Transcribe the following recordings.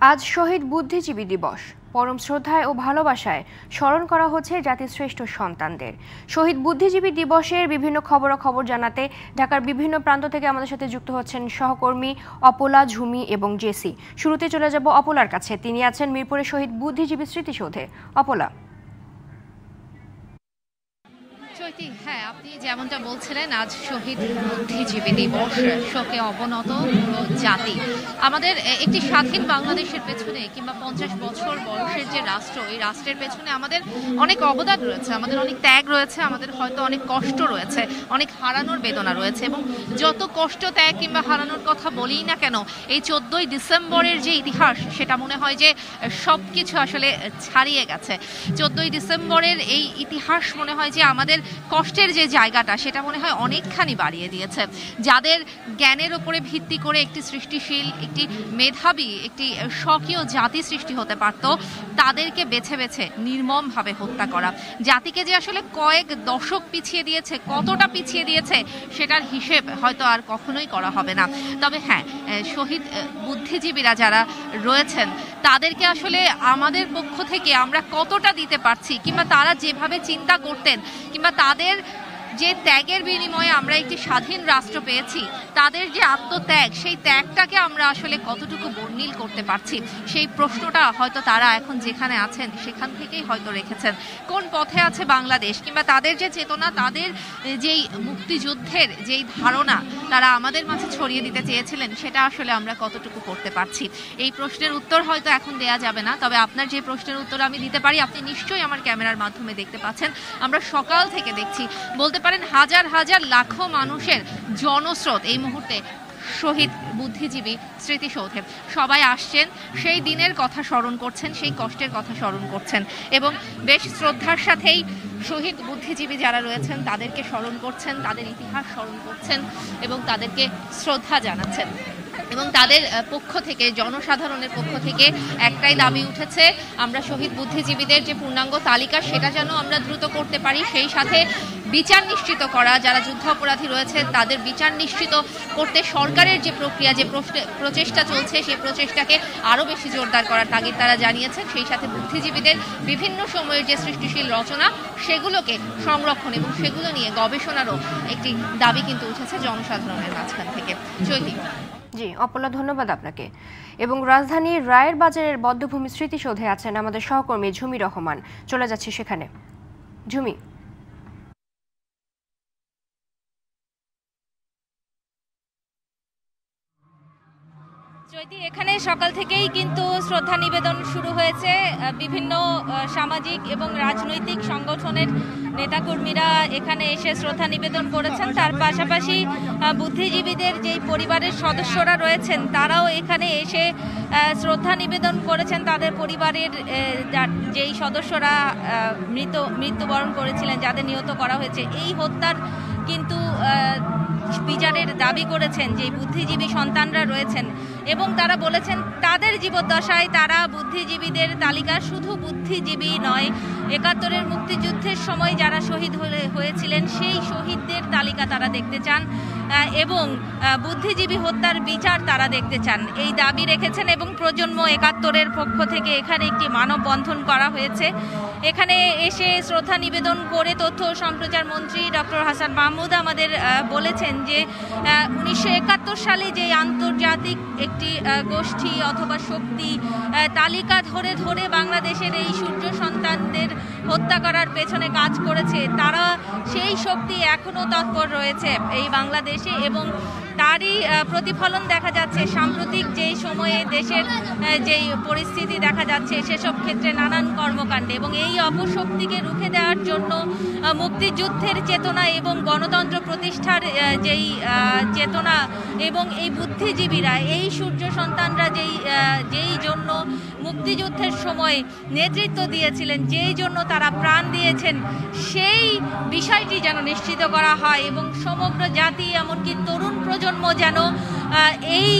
আজ শহীদ বুদ্ধিজীবী দিবস। পরম শ্রদ্ধায় ও ভালোবাসায় স্মরণ করা হচ্ছে জাতির শ্রেষ্ঠ সন্তানদের। শহীদ বুদ্ধিজীবী দিবসের বিভিন্ন খবরাখবর জানাতে ঢাকার বিভিন্ন প্রান্ত থেকে আমাদের সাথে যুক্ত হচ্ছেন সহকর্মী অপলা, ঝুমি এবং জেসি। শুরুতে চলে যাব অপলার কাছে। তিনি আছেন মিরপুরের শহীদ বুদ্ধিজীবী স্মৃতিসৌধে। অপলা। হ্যাঁ আপনি যেমনটা বলছিলেন, আজ শহীদ বুদ্ধিজীবী দিবস, শোকে অবনত জাতি। আমাদের একটি স্বাধীন বাংলাদেশের পেছনে কিংবা পঞ্চাশ বছর বয়সের যে রাষ্ট্র, এই রাষ্ট্রের পেছনে আমাদের অনেক অবদান রয়েছে, আমাদের অনেক ত্যাগ রয়েছে, আমাদের হয়তো অনেক কষ্ট রয়েছে, অনেক হারানোর বেদনা রয়েছে, এবং যত কষ্ট, ত্যাগ কিংবা হারানোর কথা বলিই না কেন, এই চোদ্দই ডিসেম্বরের যে ইতিহাস, সেটা মনে হয় যে সব কিছু আসলে ছাড়িয়ে গেছে। চোদ্দই ডিসেম্বরের এই ইতিহাস মনে হয় যে আমাদের কষ্টের যে জায়গাটা, সেটা মনে হয় অনেকখানি বাড়িয়ে দিয়েছে। যাদের জ্ঞানের ওপরে ভিত্তি করে একটি সৃষ্টিশীল, একটি মেধাবী, একটি স্বকীয় জাতি সৃষ্টি হতে পারত, তাদেরকে বেছে বেছে নির্মমভাবে হত্যা করা। জাতিকে যে আসলে কয়েক দশক পিছিয়ে দিয়েছে, কতটা পিছিয়ে দিয়েছে, সেটার হিসেব হয়তো আর কখনোই করা হবে না। তবে হ্যাঁ শহীদ বুদ্ধিজীবীরা যারা রয়েছেন, তাদেরকে আসলে আমাদের পক্ষ থেকে আমরা কতটা দিতে পারছি, কিংবা তারা যেভাবে চিন্তা করতেন, কিংবা তাদের যে ত্যাগের বিনিময়ে আমরা একটি স্বাধীন রাষ্ট্র পেয়েছি, তাদের যে আত্মত্যাগ, সেই ত্যাগটাকে আমরা আসলে কতটুকু বর্ণিল করতে পারছি? সেই প্রশ্নটা হয়তো তারা এখন যেখানে আছেন, সেখান থেকেই হয়তো রেখেছেন। কোন পথে আছে বাংলাদেশ? কিংবা তাদের যে চেতনা, তাদের যেই মুক্তিযুদ্ধের যেই ধারণা তারা আমাদের মাঝে ছড়িয়ে দিতে চেয়েছিলেন, সেটা আসলে আমরা কতটুকু করতে পারছি? এই প্রশ্নের উত্তর হয়তো এখন দেয়া যাবে না, তবে আপনার যে প্রশ্নের উত্তর আমি দিতে পারি, আপনি নিশ্চয়ই আমার ক্যামেরার মাধ্যমে দেখতে পাচ্ছেন। আমরা সকাল থেকে দেখছি। বলতে পারেন হাজার হাজার লাখো মানুষের জনস্রোত এই মুহূর্তে শহীদ বুদ্ধিজীবী স্মৃতিসৌধে। সবাই আসছেন, সেই দিনের কথা স্মরণ করছেন, সেই কষ্টের কথা স্মরণ করছেন এবং বেশ শ্রদ্ধার সাথেই শহীদ বুদ্ধিজীবী যারা রয়েছেন তাদেরকে স্মরণ করছেন, তাদের ইতিহাস স্মরণ করছেন এবং তাদেরকে শ্রদ্ধা জানাচ্ছেন। এবং তাদের পক্ষ থেকে, জনসাধারণের পক্ষ থেকে একটাই দাবি উঠেছে, আমরা শহীদ বুদ্ধিজীবীদের যে পূর্ণাঙ্গ তালিকা সেটা যেন আমরা দ্রুত করতে পারি, সেই সাথে বিচার নিশ্চিত করা, যারা যুদ্ধ অপরাধী রয়েছে তাদের বিচার নিশ্চিত করতে সরকারের যে প্রক্রিয়া, যে প্রচেষ্টা চলছে, সেই প্রচেষ্টাকে আরও বেশি জোরদার করার তাগিদ তারা জানিয়েছেন, সেই সাথে বুদ্ধিজীবীদের বিভিন্ন সময়ের যে সৃষ্টিশীল রচনা, সেগুলোকে সংরক্ষণ এবং সেগুলো নিয়ে গবেষণারও একটি দাবি কিন্তু উঠেছে জনসাধারণের মাঝখান থেকে। চৈতি। জি অপলা ধন্যবাদ আপনাকে। এবং রাজধানীর রায়ের বাজারের বদ্ধভূমি স্মৃতিসৌধে আছেন আমাদের সহকর্মী ঝুমি রহমান। চলে যাচ্ছি সেখানে। ঝুমি চৈতি এখানে সকাল থেকেই কিন্তু শ্রদ্ধা নিবেদন শুরু হয়েছে। বিভিন্ন সামাজিক এবং রাজনৈতিক সংগঠনের নেতাকর্মীরা এখানে এসে শ্রদ্ধা নিবেদন করেছেন। তার পাশাপাশি বুদ্ধিজীবীদের যেই পরিবারের সদস্যরা রয়েছেন, তারাও এখানে এসে শ্রদ্ধা নিবেদন করেছেন। তাদের পরিবারের যেই সদস্যরা মৃত, মৃত্যুবরণ করেছিলেন, যাদের নিহত করা হয়েছে, এই হত্যার কিন্তু বিচারের দাবি করেছেন যে বুদ্ধিজীবী সন্তানরা রয়েছেন এবং তারা বলেছেন, তাদের জীবদ্দশায় তারা বুদ্ধিজীবীদের তালিকা শুধু বুদ্ধিজীবী নয়, একাত্তরের মুক্তিযুদ্ধের সময় যারা শহীদ হয়েছিলেন সেই শহীদদের তালিকা তারা দেখতে চান এবং বুদ্ধিজীবী হত্যার বিচার তারা দেখতে চান। এই দাবি রেখেছেন এবং প্রজন্ম একাত্তরের পক্ষ থেকে এখানে একটি মানববন্ধন করা হয়েছে। এখানে এসে শ্রদ্ধা নিবেদন করে তথ্য সম্প্রচার মন্ত্রী ডক্টর হাসান মাহমুদ আমাদের বলেছেন যে উনিশশো একাত্তর সালে যে আন্তর্জাতিক একটি গোষ্ঠী অথবা শক্তি তালিকা ধরে ধরে বাংলাদেশের এই সূর্য সন্তানদের হত্যা করার পেছনে কাজ করেছে, তারা সেই শক্তি এখনও তৎপর রয়েছে এই বাংলাদেশে এবং তারই প্রতিফলন দেখা যাচ্ছে। সাম্প্রতিক যেই সময়ে দেশের যেই পরিস্থিতি দেখা যাচ্ছে, সেসব ক্ষেত্রে নানান কর্মকাণ্ডে এবং এই অপশক্তিকে রুখে দেওয়ার জন্য মুক্তিযুদ্ধের চেতনা এবং গণতন্ত্র প্রতিষ্ঠার যেই চেতনা এবং এই বুদ্ধিজীবীরা, এই সূর্য সন্তানরা যেই যেই জন্য মুক্তিযুদ্ধের সময় নেতৃত্ব দিয়েছিলেন, যেই জন্য তারা প্রাণ দিয়েছেন, সেই বিষয়টি যেন নিশ্চিত করা হয় এবং সমগ্র জাতি এমনকি তরুণ প্রজন্ম যেন এই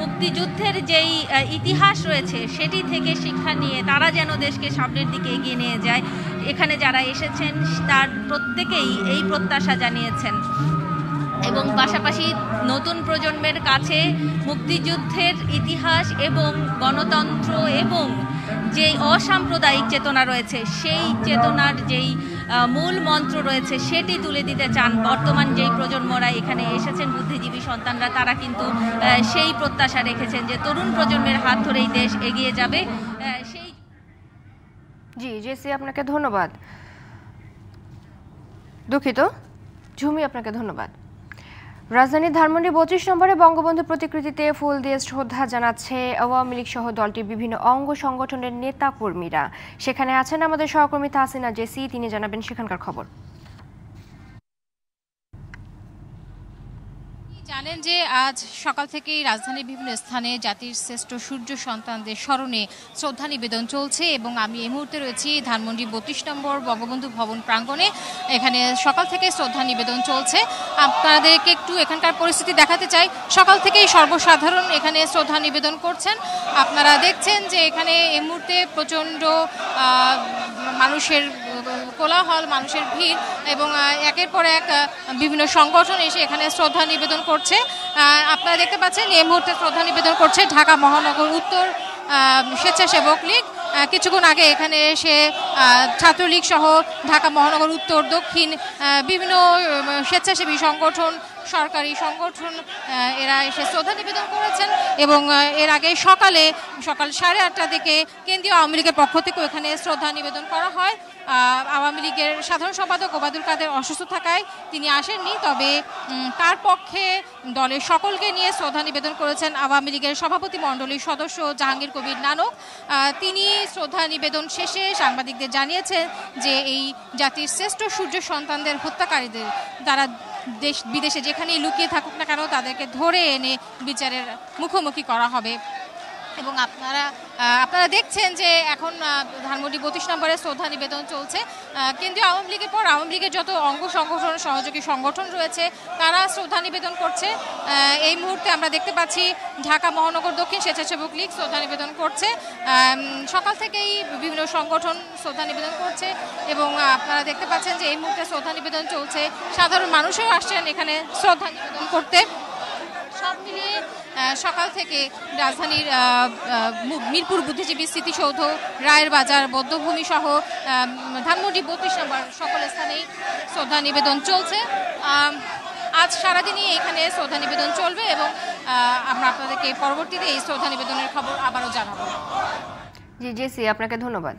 মুক্তিযুদ্ধের যেই ইতিহাস রয়েছে, সেটি থেকে শিক্ষা নিয়ে তারা যেন দেশকে সামনের দিকে এগিয়ে নিয়ে যায়। এখানে যারা এসেছেন, তার প্রত্যেকেই এই প্রত্যাশা জানিয়েছেন। পাশাপাশি নতুন প্রজন্মের কাছে মুক্তিযুদ্ধের ইতিহাস এবং গণতন্ত্র এবং যেই অসাম্প্রদায়িক চেতনা রয়েছে, সেই চেতনার যেই মূল মন্ত্র রয়েছে, সেটি তুলে দিতে চান বর্তমান যেই প্রজন্মরা এখানে এসেছেন বুদ্ধিজীবী সন্তানরা, তারা কিন্তু সেই প্রত্যাশা রেখেছেন যে তরুণ প্রজন্মের হাত ধরেই দেশ এগিয়ে যাবে। সেই জি, জেসি, আপনাকে ধন্যবাদ। দুঃখিত। ঝুমি, আপনাকে ধন্যবাদ। রাজধানীর ধানমন্ডি বত্রিশ নম্বরে বঙ্গবন্ধু প্রতিকৃতিতে ফুল দিয়ে শ্রদ্ধা জানাচ্ছে আওয়ামী লীগ সহ দলটির বিভিন্ন অঙ্গ সংগঠনের নেতা কর্মীরা সেখানে আছেন আমাদের সহকর্মী তাসিনা জেসি, তিনি জানাবেন সেখানকার খবর। জানেন যে আজ সকাল থেকেই রাজধানীর বিভিন্ন স্থানে জাতির শ্রেষ্ঠ সূর্য সন্তানদের স্মরণে শ্রদ্ধা নিবেদন চলছে এবং আমি এই মুহূর্তে রয়েছি ধানমন্ডি বত্রিশ নম্বর বঙ্গবন্ধু ভবন প্রাঙ্গণে। এখানে সকাল থেকে শ্রদ্ধা নিবেদন চলছে। আপনাদেরকে একটু এখানকার পরিস্থিতি দেখাতে চাই। সকাল থেকেই সর্বসাধারণ এখানে শ্রদ্ধা নিবেদন করছেন। আপনারা দেখছেন যে এখানে এই মুহূর্তে প্রচণ্ড মানুষের কোলাহল, মানুষের ভিড় এবং একের পর এক বিভিন্ন সংগঠন এসে এখানে শ্রদ্ধা নিবেদন করছে। আপনারা দেখতে পাচ্ছেন, এই মুহূর্তে শ্রদ্ধা নিবেদন করছে ঢাকা মহানগর উত্তর স্বেচ্ছাসেবক লীগ। কিছুক্ষণ আগে এখানে এসে ছাত্রলীগ সহ ঢাকা মহানগর উত্তর, দক্ষিণ বিভিন্ন স্বেচ্ছাসেবী সংগঠন সরকারি সংগঠন এরা এসে শ্রদ্ধা নিবেদন করেছেন এবং এর আগে সকালে, সকাল সাড়ে আটটা থেকে কেন্দ্রীয় আওয়ামী লীগের পক্ষ থেকেও এখানে শ্রদ্ধা নিবেদন করা হয়। আওয়ামী লীগের সাধারণ সম্পাদক ওবায়দুল কাদের অসুস্থ থাকায় তিনি আসেননি, তবে তার পক্ষে দলের সকলকে নিয়ে শ্রদ্ধা নিবেদন করেছেন আওয়ামী লীগের সভাপতি মণ্ডলীর সদস্য জাহাঙ্গীর কবির নানক। তিনি শ্রদ্ধা নিবেদন শেষে সাংবাদিকদের জানিয়েছেন যে এই জাতির শ্রেষ্ঠ সূর্য সন্তানদের হত্যাকারীদের তারা দেশ বিদেশে যেখানেই লুকিয়ে থাকুক না কেন তাদেরকে ধরে এনে বিচারের মুখোমুখি করা হবে। এবং আপনারা আপনারা দেখছেন যে এখন ধানমন্ডি বত্রিশ নম্বরে শ্রদ্ধা নিবেদন চলছে। কেন্দ্রীয় আওয়ামী লীগের পর আওয়ামী লীগের যত অঙ্গ সংগঠন, সহযোগী সংগঠন রয়েছে, তারা শ্রদ্ধা নিবেদন করছে। এই মুহূর্তে আমরা দেখতে পাচ্ছি ঢাকা মহানগর দক্ষিণ স্বেচ্ছাসেবক লীগ শ্রদ্ধা নিবেদন করছে। সকাল থেকেই বিভিন্ন সংগঠন শ্রদ্ধা নিবেদন করছে এবং আপনারা দেখতে পাচ্ছেন যে এই মুহূর্তে শ্রদ্ধা নিবেদন চলছে। সাধারণ মানুষও আসছেন এখানে শ্রদ্ধা নিবেদন করতে। সব মিলিয়ে সকাল থেকে রাজধানীর মিরপুর বুদ্ধিজীবী স্মৃতিসৌধ, রায়ের বাজার, বদ্ধভূমি সহ ধানমন্ডি বত্রিশ নম্বর সকল স্থানেই শ্রদ্ধা নিবেদন চলছে। আজ সারাদিনই এখানে শ্রদ্ধা নিবেদন চলবে এবং আমরা আপনাদেরকে পরবর্তীতে এই শ্রদ্ধা নিবেদনের খবর আবারও জানাব। জি জেসি আপনাকে ধন্যবাদ।